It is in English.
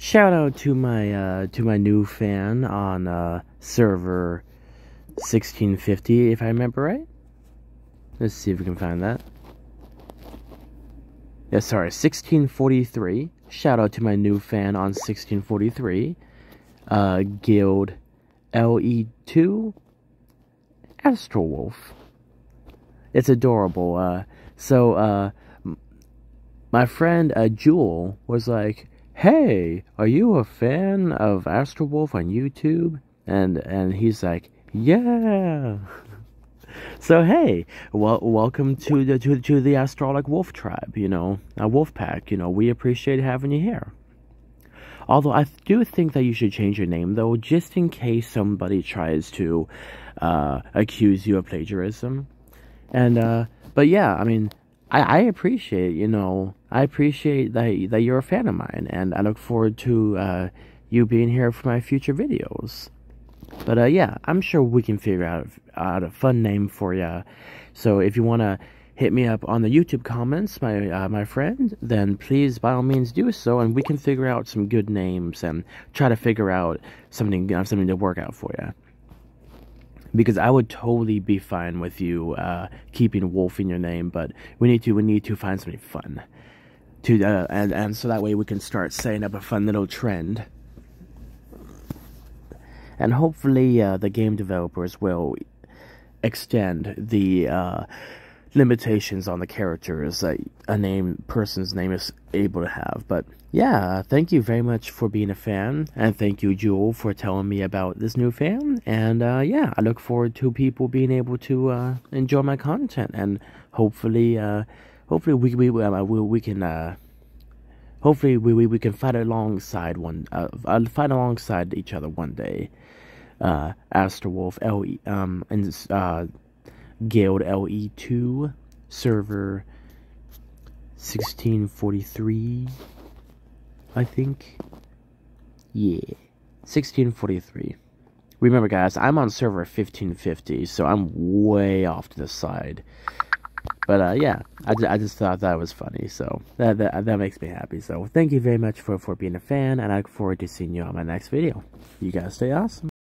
Shout out to my uh, to my new fan on uh, server 1650, if I remember right. Let's see if we can find that. Yeah, sorry, 1643. Shout out to my new fan on 1643. Uh, Guild LE2 Astral Wolf. It's adorable. Uh, so, uh, my friend uh, Jewel was like, "Hey, are you a fan of Astral Wolf on YouTube?" And and he's like, "Yeah." so hey, well, welcome to the to, to the Astralic Wolf tribe. You know, a wolf pack. You know, we appreciate having you here. Although I do think that you should change your name though, just in case somebody tries to uh, accuse you of plagiarism. And uh, but yeah, I mean, I, I appreciate, you know, I appreciate that, that you're a fan of mine, and I look forward to uh, you being here for my future videos. But uh, yeah, I'm sure we can figure out, out a fun name for you. So if you want to hit me up on the YouTube comments, my uh, my friend, then please, by all means, do so, and we can figure out some good names and try to figure out something, uh, something to work out for you because I would totally be fine with you uh, keeping Wolf in your name, but we need to we need to find something fun to uh, and and so that way we can start setting up a fun little trend, and hopefully uh, the game developers will extend the uh, limitations on the characters that a name person's name is able to have, but yeah, thank you very much for being a fan, and thank you, Jewel, for telling me about this new fan. And uh, yeah, I look forward to people being able to uh, enjoy my content, and hopefully, uh, hopefully we we we, we can. Uh, hopefully, we, we we can fight alongside one, uh, uh, fight alongside each other one day. Uh, L E um and uh, Guild LE two server sixteen forty three. I think. Yeah. 1643. Remember, guys, I'm on server 1550, so I'm way off to the side. But, uh, yeah, I, I just thought that was funny, so that, that, that makes me happy. So, thank you very much for, for being a fan, and I look forward to seeing you on my next video. You guys stay awesome.